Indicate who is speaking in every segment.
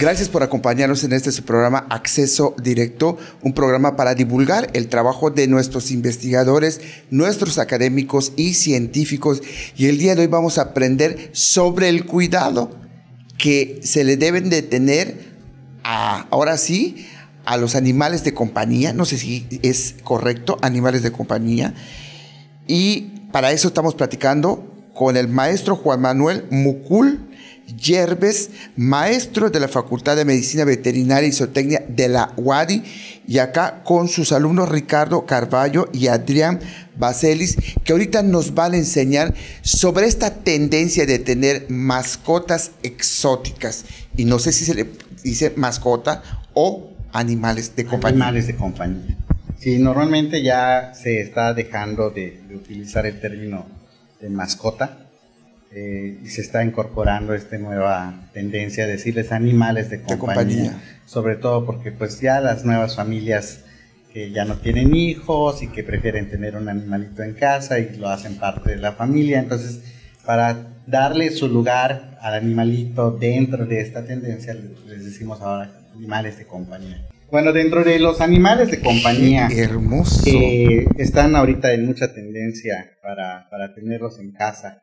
Speaker 1: Gracias por acompañarnos en este su programa Acceso Directo, un programa para divulgar el trabajo de nuestros investigadores, nuestros académicos y científicos. Y el día de hoy vamos a aprender sobre el cuidado que se le deben de tener a, ahora sí, a los animales de compañía. No sé si es correcto, animales de compañía. Y para eso estamos platicando con el maestro Juan Manuel Mucul Yerbes, maestro de la Facultad de Medicina Veterinaria y Zootecnia de la UADI, y acá con sus alumnos Ricardo Carballo y Adrián Baselis, que ahorita nos van a enseñar sobre esta tendencia de tener mascotas exóticas. Y no sé si se le dice mascota o animales de compañía.
Speaker 2: Animales de compañía. Sí, normalmente ya se está dejando de, de utilizar el término de mascota eh, y se está incorporando esta nueva tendencia a decirles animales de compañía, sobre todo porque pues ya las nuevas familias que ya no tienen hijos y que prefieren tener un animalito en casa y lo hacen parte de la familia, entonces para darle su lugar al animalito dentro de esta tendencia les decimos ahora animales de compañía. Bueno, dentro de los animales de compañía que están ahorita en mucha tendencia para, para tenerlos en casa,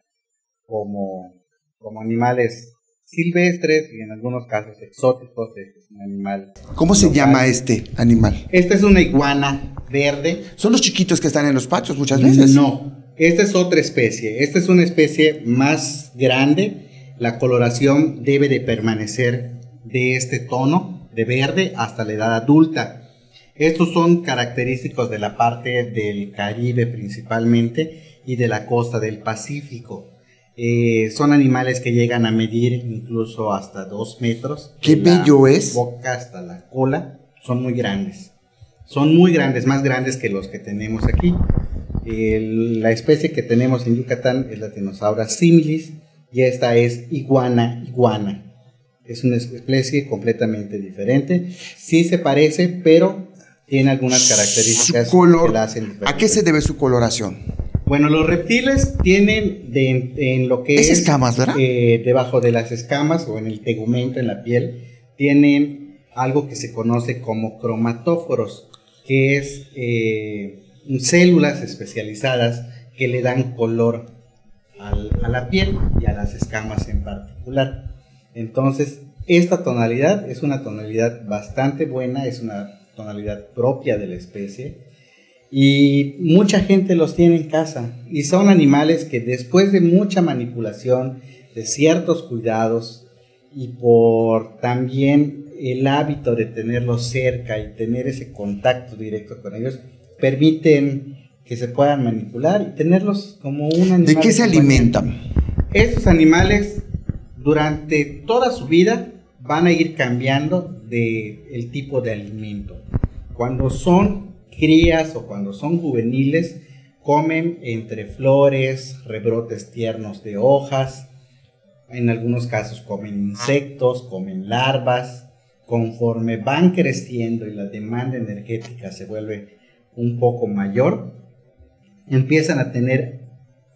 Speaker 2: como, como animales silvestres y en algunos casos exóticos. Es un animal.
Speaker 1: ¿Cómo se llama este animal?
Speaker 2: Esta es una iguana verde.
Speaker 1: ¿Son los chiquitos que están en los patios muchas veces?
Speaker 2: No, esta es otra especie. Esta es una especie más grande. La coloración debe de permanecer de este tono de verde hasta la edad adulta. Estos son característicos de la parte del Caribe principalmente y de la costa del Pacífico. Eh, son animales que llegan a medir incluso hasta dos metros.
Speaker 1: ¡Qué bello es!
Speaker 2: Boca hasta la cola. Son muy grandes. Son muy grandes, más grandes que los que tenemos aquí. la especie que tenemos en Yucatán es la Tenosaura similis y esta es iguana iguana. Es una especie completamente diferente. Sí se parece, pero tiene algunas características
Speaker 1: que la hacen diferente. ¿A qué se debe su coloración?
Speaker 2: Bueno, los reptiles tienen en lo que es,
Speaker 1: escamas, ¿verdad?
Speaker 2: Eh, debajo de las escamas o en el tegumento, en la piel, tienen algo que se conoce como cromatóforos, que es eh, células especializadas que le dan color a la piel y a las escamas en particular. Entonces, esta tonalidad es una tonalidad bastante buena, es una tonalidad propia de la especie y mucha gente los tiene en casa y son animales que después de mucha manipulación, de ciertos cuidados y por también el hábito de tenerlos cerca y tener ese contacto directo con ellos, permiten que se puedan manipular y tenerlos como un animal.
Speaker 1: ¿De qué se alimentan?
Speaker 2: Estos animales durante toda su vida van a ir cambiando de el tipo de alimento. Cuando son crías o cuando son juveniles comen entre flores, rebrotes tiernos de hojas, en algunos casos comen insectos, comen larvas. Conforme van creciendo y la demanda energética se vuelve un poco mayor, empiezan a tener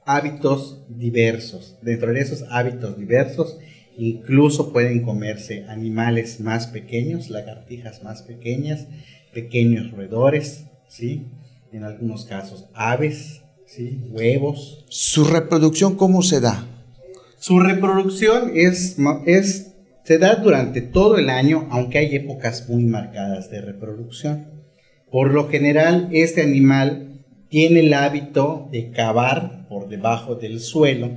Speaker 2: hábitos diversos. Dentro de esos hábitos diversos, incluso pueden comerse animales más pequeños, lagartijas más pequeñas, pequeños roedores, ¿sí? En algunos casos aves, ¿sí? Huevos.
Speaker 1: ¿Su reproducción cómo se da?
Speaker 2: Su reproducción es, es, se da durante todo el año, aunque hay épocas muy marcadas de reproducción. Por lo general, este animal tiene el hábito de cavar por debajo del suelo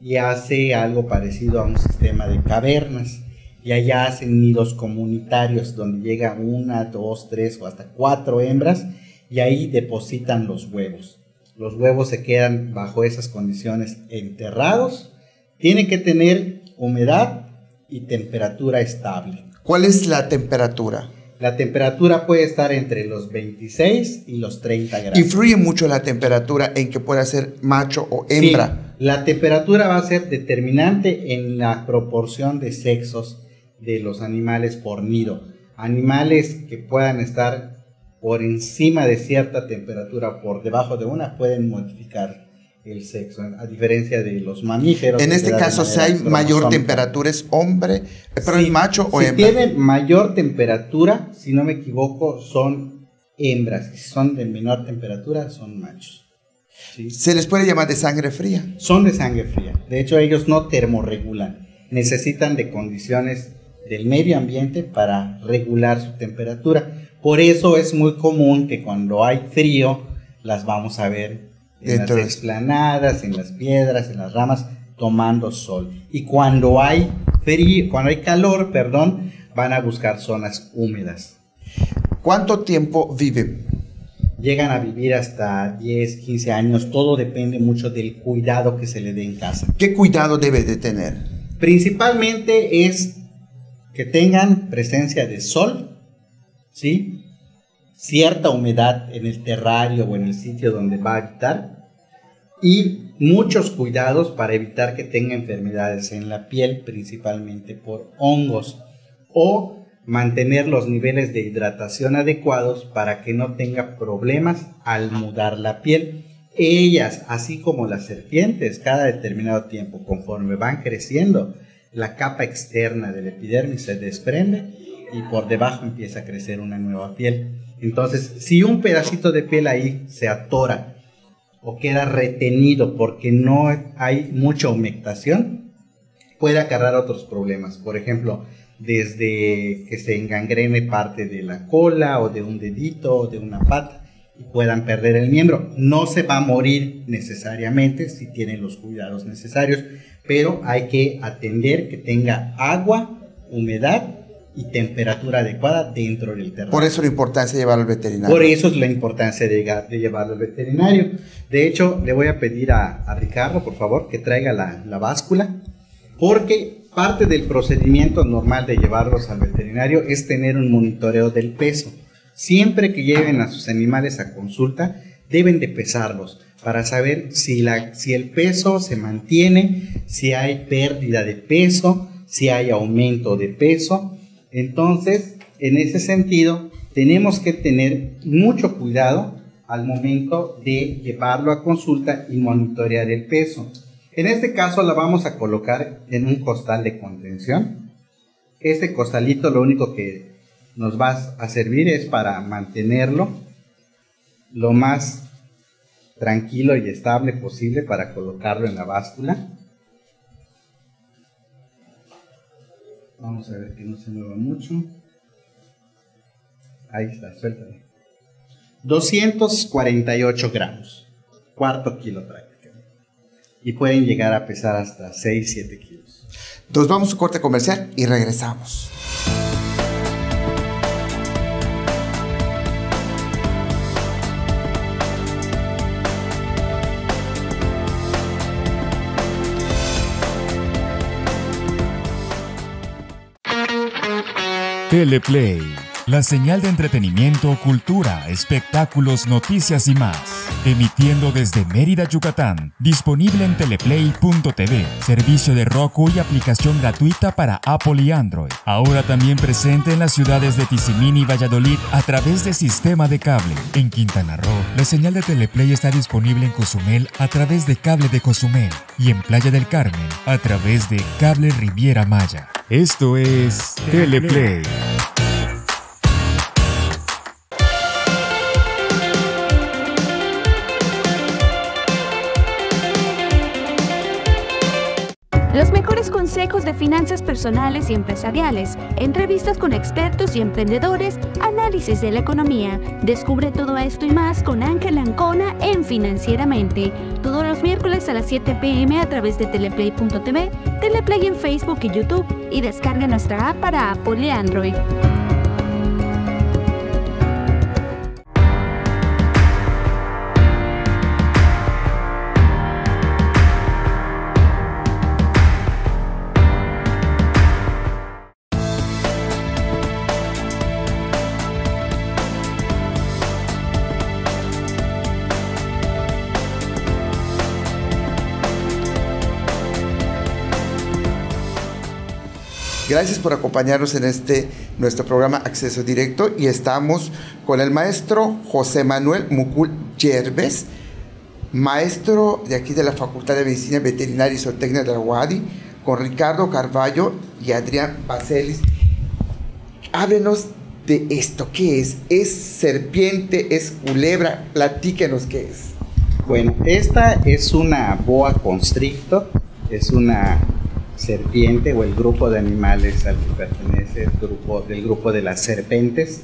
Speaker 2: y hace algo parecido a un sistema de cavernas. Y allá hacen nidos comunitarios donde llega una, dos, tres o hasta cuatro hembras y ahí depositan los huevos. Los huevos se quedan bajo esas condiciones enterrados. Tienen que tener humedad y temperatura estable.
Speaker 1: ¿Cuál es la temperatura?
Speaker 2: La temperatura puede estar entre los 26 y los 30 grados.
Speaker 1: ¿Influye mucho la temperatura en que pueda ser macho o hembra?
Speaker 2: la temperatura va a ser determinante en la proporción de sexos de los animales por nido. Animales que puedan estar por encima de cierta temperatura, por debajo de una, pueden modificar el sexo, a diferencia de los mamíferos.
Speaker 1: En este caso, si hay mayor temperatura, ¿es hombre, pero es macho o
Speaker 2: si tiene mayor temperatura, si no me equivoco, son hembras. Si son de menor temperatura, son machos.
Speaker 1: ¿Se les puede llamar de sangre fría?
Speaker 2: Son de sangre fría. De hecho, ellos no termorregulan. Necesitan de condiciones del medio ambiente para regular su temperatura. Por eso es muy común que cuando hay frío, las vamos a ver en las explanadas, en las piedras, en las ramas, tomando sol. Y cuando hay frío, cuando hay calor, perdón, van a buscar zonas húmedas.
Speaker 1: ¿Cuánto tiempo viven?
Speaker 2: Llegan a vivir hasta 10, 15 años. Todo depende mucho del cuidado que se le dé en casa.
Speaker 1: ¿Qué cuidado debe de tener?
Speaker 2: Principalmente es que tengan presencia de sol, ¿sí? cierta humedad en el terrario o en el sitio donde va a habitar y muchos cuidados para evitar que tenga enfermedades en la piel, principalmente por hongos, o mantener los niveles de hidratación adecuados para que no tenga problemas al mudar la piel. Ellas, así como las serpientes, cada determinado tiempo, conforme van creciendo, la capa externa del epidermis se desprende y por debajo empieza a crecer una nueva piel. Entonces, si un pedacito de piel ahí se atora o queda retenido porque no hay mucha humectación, puede acarrar otros problemas. Por ejemplo, desde que se engangrene parte de la cola o de un dedito o de una pata y puedan perder el miembro. No se va a morir necesariamente si tienen los cuidados necesarios, pero hay que atender que tenga agua, humedad y temperatura adecuada dentro del terreno.
Speaker 1: Por eso la importancia de llevarlo al veterinario.
Speaker 2: Por eso es la importancia de, de llevarlo al veterinario. De hecho, le voy a pedir a, Ricardo, por favor, que traiga la, la, báscula, porque parte del procedimiento normal de llevarlos al veterinario es tener un monitoreo del peso. Siempre que lleven a sus animales a consulta, deben de pesarlos para saber si, la, si el peso se mantiene, si hay pérdida de peso, si hay aumento de peso entonces, en ese sentido, tenemos que tener mucho cuidado al momento de llevarlo a consulta y monitorear el peso. En este caso la vamos a colocar en un costal de contención. Este costalito lo único que nos va a servir es para mantenerlo lo más tranquilo y estable posible para colocarlo en la báscula. Vamos a ver que no se mueva mucho. Ahí está, suéltale. 248 gramos. Cuarto kilo prácticamente. Y pueden llegar a pesar hasta 6, 7 kilos.
Speaker 1: Entonces vamos a corte comercial y regresamos.
Speaker 3: Teleplay, la señal de entretenimiento, cultura, espectáculos, noticias y más. Emitiendo desde Mérida, Yucatán. Disponible en teleplay.tv, servicio de Roku y aplicación gratuita para Apple y Android. Ahora también presente en las ciudades de Tizimín y Valladolid a través de sistema de cable. En Quintana Roo, la señal de Teleplay está disponible en Cozumel a través de cable de Cozumel y en Playa del Carmen a través de cable Riviera Maya. Esto es Teleplay.
Speaker 4: Consejos de finanzas personales y empresariales, entrevistas con expertos y emprendedores, análisis de la economía. Descubre todo esto y más con Ángel Ancona en Financieramente, todos los miércoles a las 7 pm a través de teleplay.tv, Teleplay en Facebook y YouTube y descarga nuestra app para Apple y Android.
Speaker 1: Gracias por acompañarnos en este nuestro programa Acceso Directo y estamos con el maestro José Manuel Mucul Yerbes, maestro de aquí de la Facultad de Medicina Veterinaria y Zootecnia de la con Ricardo Carballo y Adrián Bacelis. Háblenos de esto, ¿qué es? ¿Es serpiente? ¿Es culebra? Platíquenos qué es.
Speaker 2: Bueno, esta es una boa constrictor, es una serpiente o el grupo de animales al que pertenece el grupo, del grupo de las serpentes.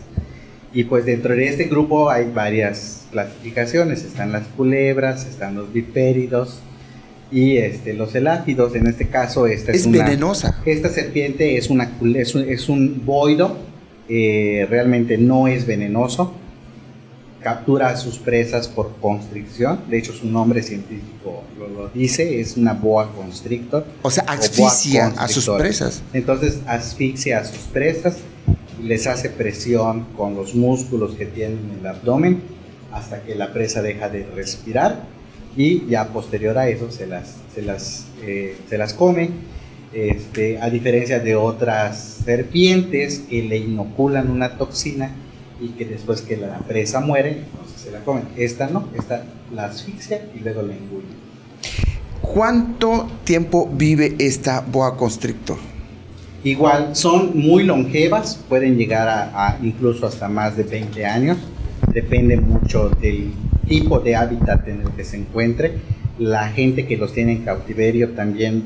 Speaker 2: Y pues dentro de este grupo hay varias clasificaciones, están las culebras, están los bipéridos y este, los eláfidos. En este caso, esta es,
Speaker 1: es venenosa.
Speaker 2: Esta serpiente es, una, es, un, es un boido, eh, realmente no es venenoso, captura a sus presas por constricción, de hecho su nombre científico lo, lo dice, es una boa constrictor.
Speaker 1: O sea, asfixia a sus presas.
Speaker 2: Entonces asfixia a sus presas les hace presión con los músculos que tienen en el abdomen hasta que la presa deja de respirar y ya posterior a eso se las, se las, eh, se las come. Este, a diferencia de otras serpientes que le inoculan una toxina y que después que la presa muere, entonces se la comen. Esta no, esta la asfixia y luego la engulle.
Speaker 1: ¿Cuánto tiempo vive esta boa constrictor?
Speaker 2: Igual, son muy longevas, pueden llegar a, a, incluso hasta más de 20 años, depende mucho del tipo de hábitat en el que se encuentre. La gente que los tiene en cautiverio también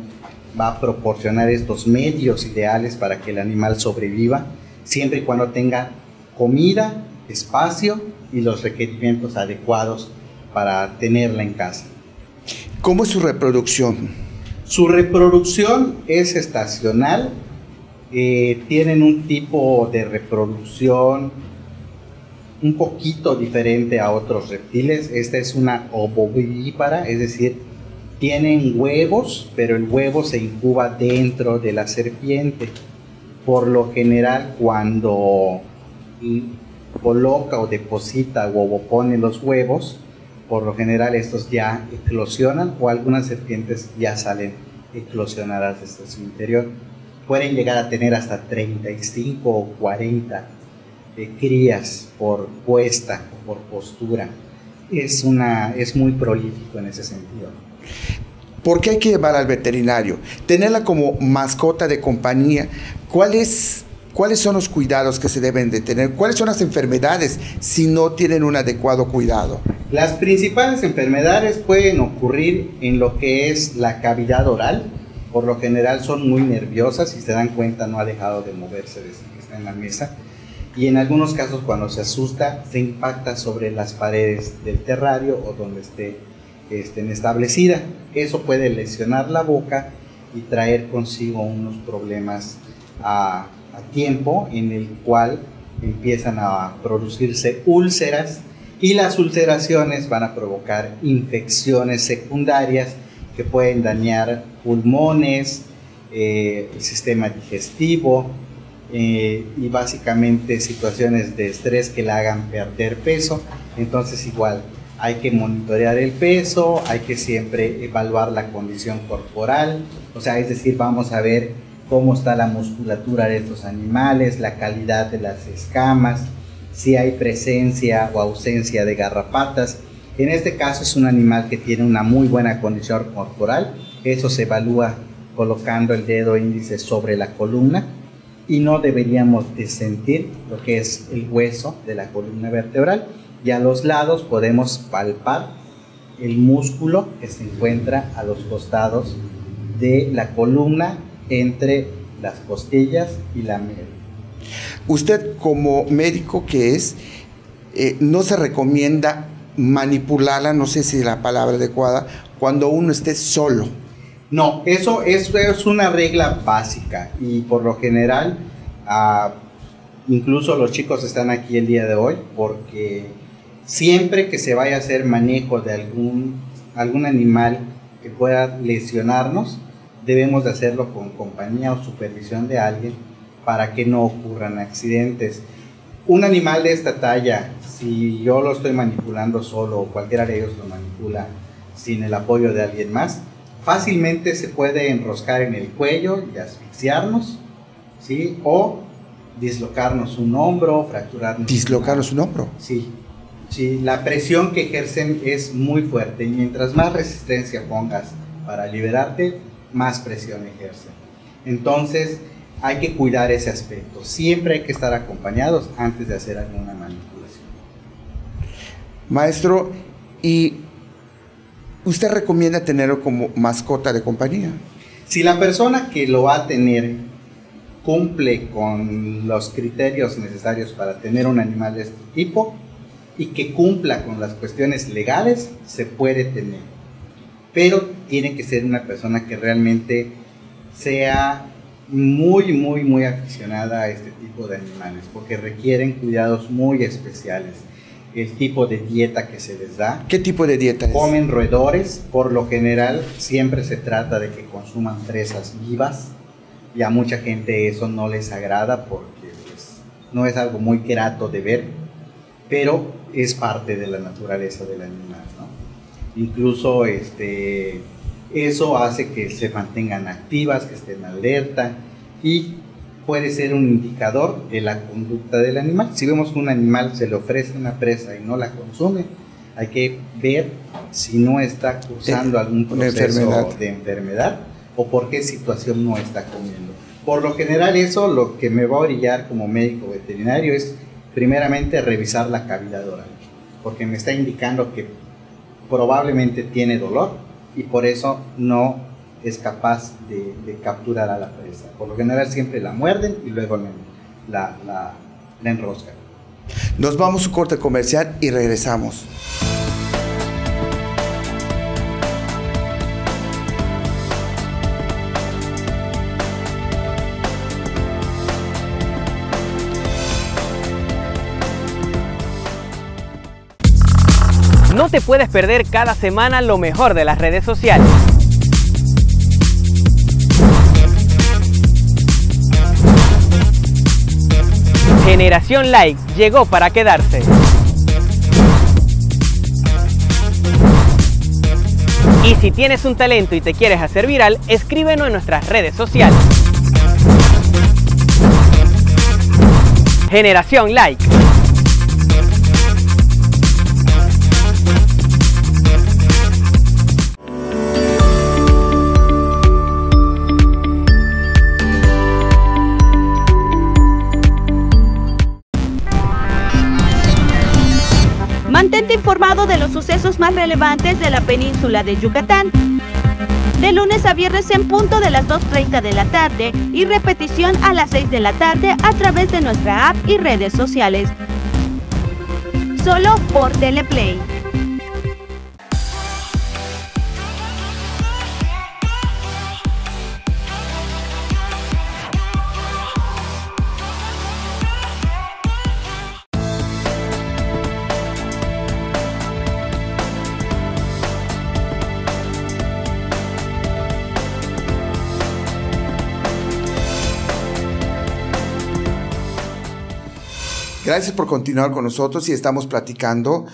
Speaker 2: va a proporcionar estos medios ideales para que el animal sobreviva, siempre y cuando tenga comida, espacio y los requerimientos adecuados para tenerla en casa.
Speaker 1: ¿Cómo es su reproducción?
Speaker 2: Su reproducción es estacional, eh, tienen un tipo de reproducción un poquito diferente a otros reptiles. Esta es una ovovivípara, es decir, tienen huevos, pero el huevo se incuba dentro de la serpiente. Por lo general, cuando coloca o deposita o pone los huevos, por lo general estos ya eclosionan o algunas serpientes ya salen eclosionadas desde su interior pueden llegar a tener hasta 35 o 40 eh, crías por puesta o por postura. Es, una, es muy prolífico en ese sentido.
Speaker 1: ¿Por qué hay que llevar al veterinario? Tenerla como mascota de compañía. ¿Cuáles, ¿Cuáles son los cuidados que se deben de tener? ¿Cuáles son las enfermedades si no tienen un adecuado cuidado?
Speaker 2: Las principales enfermedades pueden ocurrir en lo que es la cavidad oral, por lo general son muy nerviosas, si se dan cuenta no ha dejado de moverse desde que está en la mesa. Y en algunos casos cuando se asusta se impacta sobre las paredes del terrario o donde esté estén establecida. Eso puede lesionar la boca y traer consigo unos problemas a, a tiempo en el cual empiezan a producirse úlceras y las ulceraciones van a provocar infecciones secundarias que pueden dañar pulmones, eh, el sistema digestivo eh, y básicamente situaciones de estrés que le hagan perder peso. Entonces igual hay que monitorear el peso, hay que siempre evaluar la condición corporal, o sea, es decir, vamos a ver cómo está la musculatura de estos animales, la calidad de las escamas, si hay presencia o ausencia de garrapatas, en este caso es un animal que tiene una muy buena condición corporal. Eso se evalúa colocando el dedo índice sobre la columna y no deberíamos de sentir lo que es el hueso de la columna vertebral. Y a los lados podemos palpar el músculo que se encuentra a los costados de la columna entre las costillas y la médula.
Speaker 1: Usted como médico que es, eh, no se recomienda manipularla, no sé si es la palabra adecuada, cuando uno esté solo.
Speaker 2: No, eso, eso es una regla básica y por lo general, uh, incluso los chicos están aquí el día de hoy porque siempre que se vaya a hacer manejo de algún, algún animal que pueda lesionarnos, debemos de hacerlo con compañía o supervisión de alguien para que no ocurran accidentes. Un animal de esta talla si yo lo estoy manipulando solo o cualquiera de ellos lo manipula sin el apoyo de alguien más, fácilmente se puede enroscar en el cuello y asfixiarnos, ¿sí? O dislocarnos un hombro, fracturarnos.
Speaker 1: ¿Dislocarnos un hombro?
Speaker 2: Sí. Sí, la presión que ejercen es muy fuerte y mientras más resistencia pongas para liberarte, más presión ejercen. Entonces, hay que cuidar ese aspecto. Siempre hay que estar acompañados antes de hacer alguna manipulación.
Speaker 1: Maestro, ¿y usted recomienda tenerlo como mascota de compañía?
Speaker 2: Si la persona que lo va a tener cumple con los criterios necesarios para tener un animal de este tipo y que cumpla con las cuestiones legales, se puede tener. Pero tiene que ser una persona que realmente sea muy, muy, muy aficionada a este tipo de animales, porque requieren cuidados muy especiales. El tipo de dieta que se les da.
Speaker 1: ¿Qué tipo de dieta es?
Speaker 2: Comen roedores, por lo general siempre se trata de que consuman presas vivas, y a mucha gente eso no les agrada porque pues, no es algo muy grato de ver, pero es parte de la naturaleza del animal. ¿no? Incluso este, eso hace que se mantengan activas, que estén alerta y puede ser un indicador de la conducta del animal. Si vemos que un animal se le ofrece una presa y no la consume, hay que ver si no está cursando algún proceso de enfermedad o por qué situación no está comiendo. Por lo general eso lo que me va a orillar como médico veterinario es primeramente revisar la cavidad oral, porque me está indicando que probablemente tiene dolor y por eso no es capaz de, capturar a la presa. Por lo general siempre la muerden y luego la, la, la enroscan.
Speaker 1: Nos vamos a un corte comercial y regresamos.
Speaker 5: No te puedes perder cada semana lo mejor de las redes sociales. Generación Like llegó para quedarse. Y si tienes un talento y te quieres hacer viral, escríbenos en nuestras redes sociales. Generación Like.
Speaker 4: Mantente informado de los sucesos más relevantes de la península de Yucatán. De lunes a viernes en punto de las 2.30 de la tarde y repetición a las 6 de la tarde a través de nuestra app y redes sociales. Solo por Teleplay.
Speaker 1: Gracias por continuar con nosotros y estamos platicando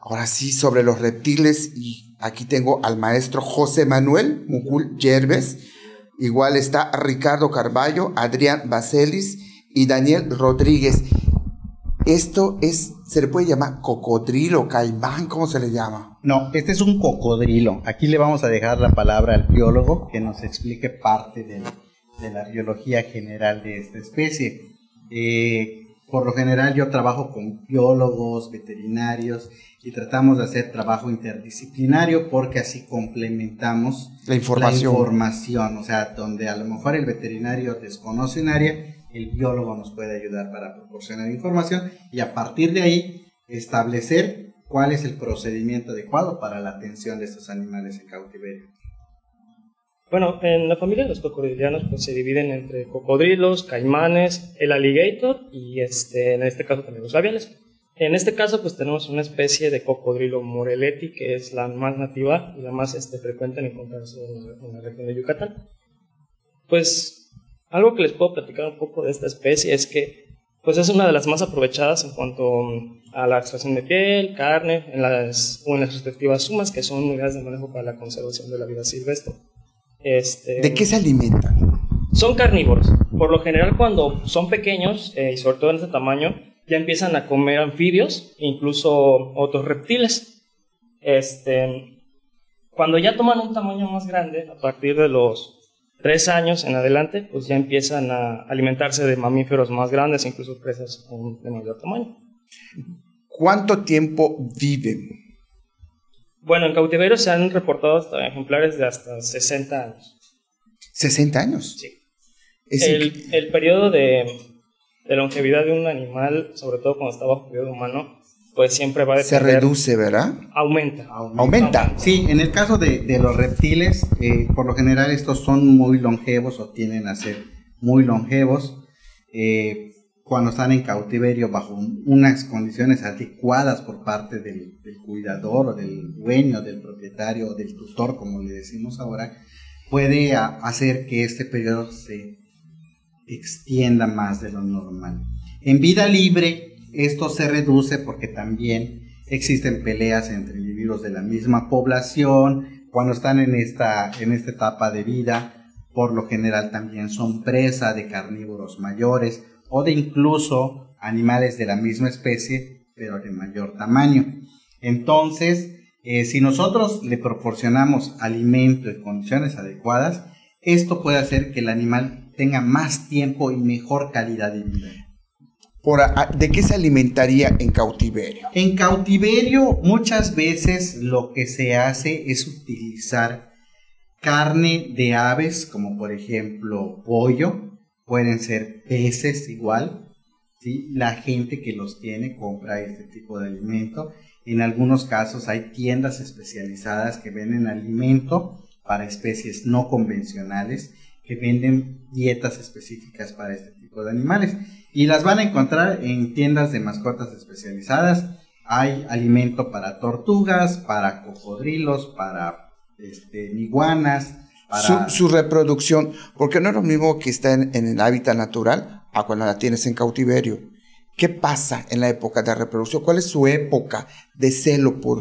Speaker 1: ahora sí sobre los reptiles y aquí tengo al maestro José Manuel Mucul Yerbes, igual está Ricardo Carballo, Adrián Baselis y Daniel Rodríguez. Esto es, se le puede llamar cocodrilo, caimán, ¿cómo se le llama?
Speaker 2: No, este es un cocodrilo. Aquí le vamos a dejar la palabra al biólogo que nos explique parte de, la biología general de esta especie. Eh, por lo general yo trabajo con biólogos, veterinarios y tratamos de hacer trabajo interdisciplinario porque así complementamos
Speaker 1: la información.
Speaker 2: La información, o sea, donde a lo mejor el veterinario desconoce un área, el biólogo nos puede ayudar para proporcionar información y a partir de ahí establecer cuál es el procedimiento adecuado para la atención de estos animales en cautiverio.
Speaker 6: Bueno, en la familia de los cocodrilianos pues se dividen entre cocodrilos, caimanes, el alligator y este, en este caso también los labiales. En este caso pues tenemos una especie de cocodrilo moreleti que es la más nativa y la más este, frecuente en encontrarse en la, región de Yucatán. Pues algo que les puedo platicar un poco de esta especie es que pues es una de las más aprovechadas en cuanto a la extracción de piel, carne, en las, o en las respectivas sumas que son unidades de manejo para la conservación de la vida silvestre.
Speaker 1: Este, ¿De qué se alimentan?
Speaker 6: Son carnívoros. Por lo general, cuando son pequeños, eh, y sobre todo en ese tamaño, ya empiezan a comer anfibios, incluso otros reptiles. Este, cuando ya toman un tamaño más grande, a partir de los tres años en adelante, pues ya empiezan a alimentarse de mamíferos más grandes, incluso presas de mayor tamaño.
Speaker 1: ¿Cuánto tiempo viven?
Speaker 6: Bueno, en cautiverio se han reportado hasta ejemplares de hasta 60 años.
Speaker 1: ¿60 años?
Speaker 6: Sí. el, el, periodo de, de, longevidad de un animal, sobre todo cuando está bajo periodo humano, pues siempre va a
Speaker 1: Se reduce, ¿verdad?
Speaker 6: Aumenta.
Speaker 1: Aumenta.
Speaker 2: Sí, en el caso de, de los reptiles, eh, por lo general estos son muy longevos o tienden a ser muy longevos. Eh, cuando están en cautiverio bajo unas condiciones adecuadas por parte del, cuidador o del dueño, del propietario o del tutor, como le decimos ahora, puede hacer que este periodo se extienda más de lo normal. En vida libre, esto se reduce porque también existen peleas entre individuos de la misma población, cuando están en esta, en esta etapa de vida, por lo general también son presa de carnívoros mayores o de incluso animales de la misma especie, pero de mayor tamaño. Entonces, eh, si nosotros le proporcionamos alimento y condiciones adecuadas, esto puede hacer que el animal tenga más tiempo y mejor calidad de vida.
Speaker 1: Por, ¿De qué se alimentaría en cautiverio?
Speaker 2: En cautiverio muchas veces lo que se hace es utilizar carne de aves, como por ejemplo pollo, pueden ser peces igual, ¿sí? La gente que los tiene compra este tipo de alimento. En algunos casos hay tiendas especializadas que venden alimento para especies no convencionales, que venden dietas específicas para este tipo de animales. Y las van a encontrar en tiendas de mascotas especializadas. Hay alimento para tortugas, para cocodrilos, para este, iguanas,
Speaker 1: su, reproducción, porque no es lo mismo que está en, el hábitat natural a cuando la tienes en cautiverio. ¿Qué pasa en la época de reproducción? ¿Cuál es su época de celo, por,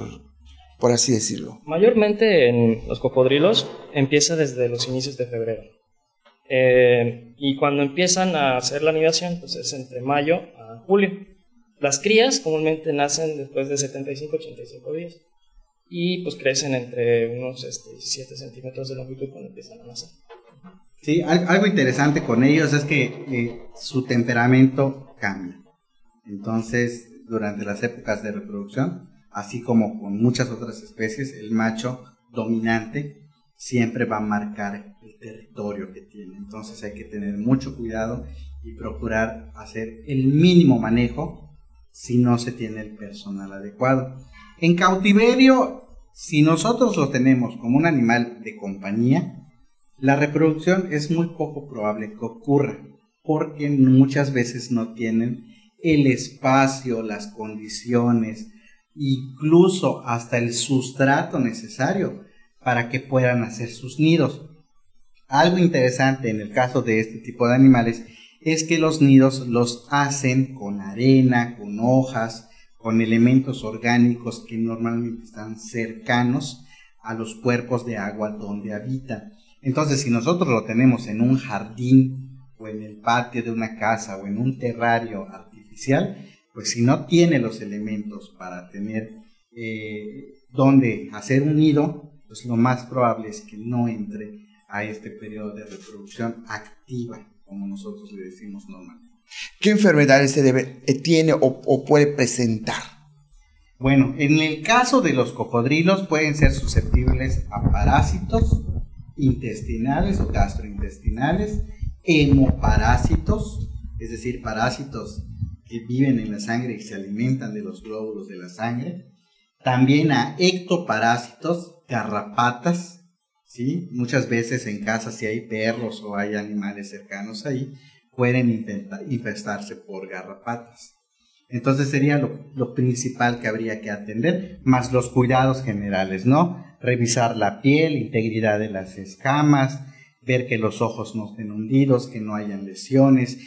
Speaker 1: por así decirlo?
Speaker 6: Mayormente en los cocodrilos empieza desde los inicios de febrero. Eh, y cuando empiezan a hacer la anidación, pues es entre mayo a julio. Las crías comúnmente nacen después de 75-85 días y pues crecen entre unos este, 17 centímetros de longitud cuando empiezan a nacer.
Speaker 2: Sí, algo interesante con ellos es que eh, su temperamento cambia. Entonces, durante las épocas de reproducción, así como con muchas otras especies, el macho dominante siempre va a marcar el territorio que tiene. Entonces hay que tener mucho cuidado y procurar hacer el mínimo manejo si no se tiene el personal adecuado. En cautiverio, si nosotros lo tenemos como un animal de compañía, la reproducción es muy poco probable que ocurra, porque muchas veces no tienen el espacio, las condiciones, incluso hasta el sustrato necesario para que puedan hacer sus nidos. Algo interesante en el caso de este tipo de animales es que los nidos los hacen con arena, con hojas, con elementos orgánicos que normalmente están cercanos a los cuerpos de agua donde habita. Entonces, si nosotros lo tenemos en un jardín o en el patio de una casa o en un terrario artificial, pues si no tiene los elementos para tener eh, donde hacer un nido, pues lo más probable es que no entre a este periodo de reproducción activa, como nosotros le decimos normalmente.
Speaker 1: ¿Qué enfermedades se debe, eh, tiene o, puede presentar?
Speaker 2: Bueno, en el caso de los cocodrilos pueden ser susceptibles a parásitos intestinales o gastrointestinales, hemoparásitos, es decir, parásitos que viven en la sangre y se alimentan de los glóbulos de la sangre, también a ectoparásitos, garrapatas, ¿sí? Muchas veces en casa si hay perros o hay animales cercanos ahí, pueden infestarse por garrapatas. Entonces sería lo, principal que habría que atender, más los cuidados generales, ¿no? Revisar la piel, integridad de las escamas, ver que los ojos no estén hundidos, que no hayan lesiones.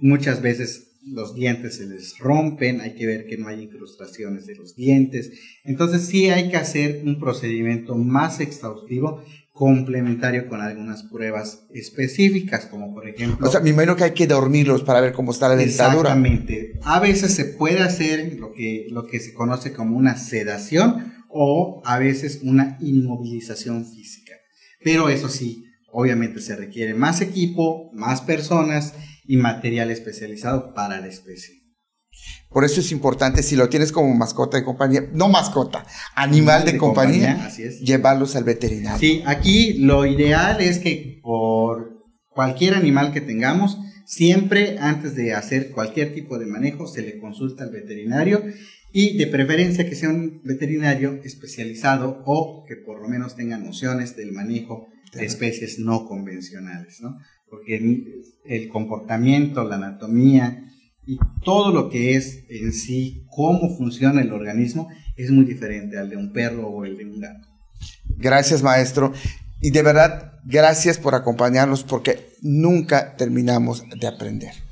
Speaker 2: Muchas veces los dientes se les rompen, hay que ver que no hay incrustaciones de los dientes. Entonces sí hay que hacer un procedimiento más exhaustivo complementario con algunas pruebas específicas, como por ejemplo...
Speaker 1: O sea, me imagino que hay que dormirlos para ver cómo está la dentadura.
Speaker 2: Exactamente. A veces se puede hacer lo que, lo que se conoce como una sedación o a veces una inmovilización física. Pero eso sí, obviamente se requiere más equipo, más personas y material especializado para la especie.
Speaker 1: Por eso es importante, si lo tienes como mascota de compañía, no mascota, animal de, compañía, llevarlos al veterinario.
Speaker 2: Sí, aquí lo ideal es que por cualquier animal que tengamos, siempre antes de hacer cualquier tipo de manejo se le consulta al veterinario y de preferencia que sea un veterinario especializado o que por lo menos tenga nociones del manejo de especies no convencionales, ¿no? Porque el comportamiento, la anatomía, y todo lo que es en sí, cómo funciona el organismo, es muy diferente al de un perro o el de un gato.
Speaker 1: Gracias, maestro. Y de verdad, gracias por acompañarnos porque nunca terminamos de aprender.